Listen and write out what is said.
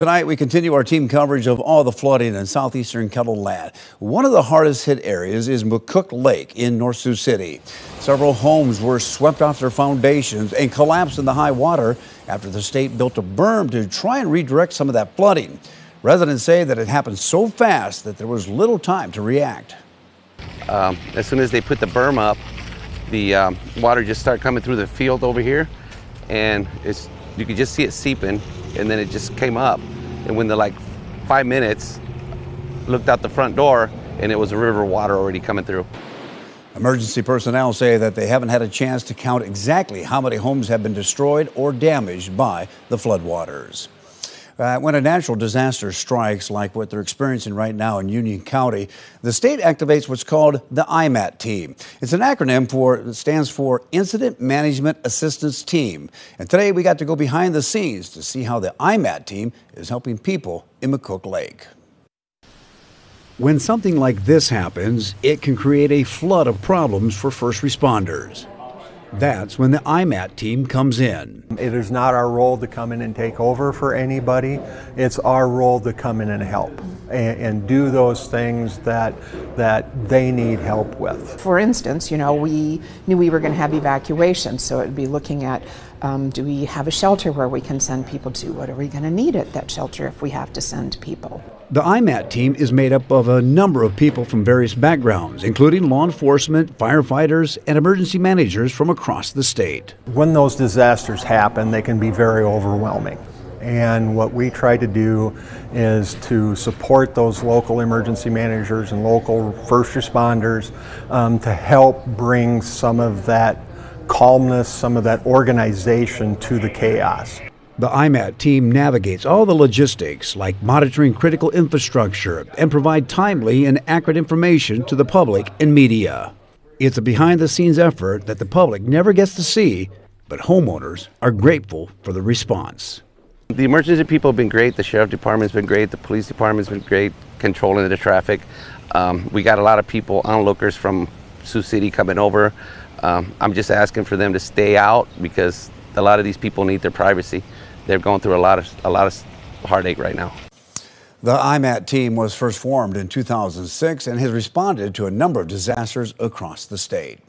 Tonight, we continue our team coverage of all the flooding in southeastern KELOLAND. One of the hardest hit areas is McCook Lake in North Sioux City. Several homes were swept off their foundations and collapsed in the high water after the state built a berm to try and redirect some of that flooding. Residents say that it happened so fast that there was little time to react. Um, as soon as they put the berm up, the um, water just started coming through the field over here, and it's you could just see it seeping and then it just came up. And when the like five minutes, looked out the front door and it was a river of water already coming through. Emergency personnel say that they haven't had a chance to count exactly how many homes have been destroyed or damaged by the floodwaters. Uh, when a natural disaster strikes, like what they're experiencing right now in Union County, the state activates what's called the IMAT team. It's an acronym for it stands for Incident Management Assistance Team. And today we got to go behind the scenes to see how the IMAT team is helping people in McCook Lake. When something like this happens, it can create a flood of problems for first responders. That's when the IMAT team comes in. It is not our role to come in and take over for anybody. It's our role to come in and help and, and, do those things that that they need help with. For instance, you know, we knew we were going to have evacuation, so it would be looking at um, do we have a shelter where we can send people to? What are we going to need at that shelter if we have to send people? The IMAT team is made up of a number of people from various backgrounds, including law enforcement, firefighters, and emergency managers from across the state. When those disasters happen, they can be very overwhelming. And what we try to do is to support those local emergency managers and local first responders um, to help bring some of that calmness, some of that organization to the chaos. The IMAT team navigates all the logistics, like monitoring critical infrastructure, and provide timely and accurate information to the public and media. It's a behind the scenes effort that the public never gets to see, but homeowners are grateful for the response. The emergency people have been great, the sheriff department's been great, the police department's been great controlling the traffic. Um, we got a lot of people, onlookers from Sioux City coming over. Um, I'm just asking for them to stay out because a lot of these people need their privacy they're going through a lot of a lot of heartache right now. The IMAT team was first formed in 2006 and has responded to a number of disasters across the state.